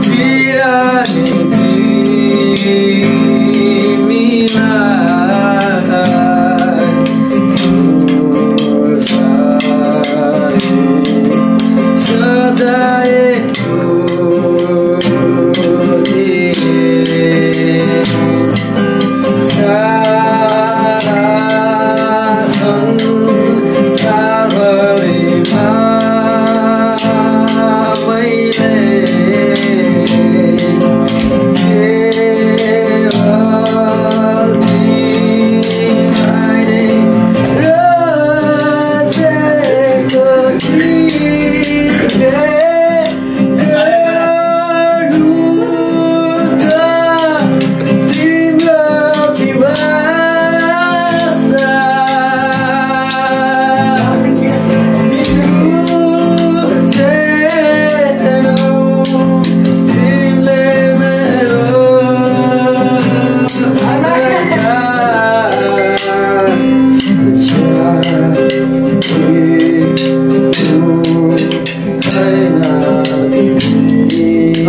Tira You. Yeah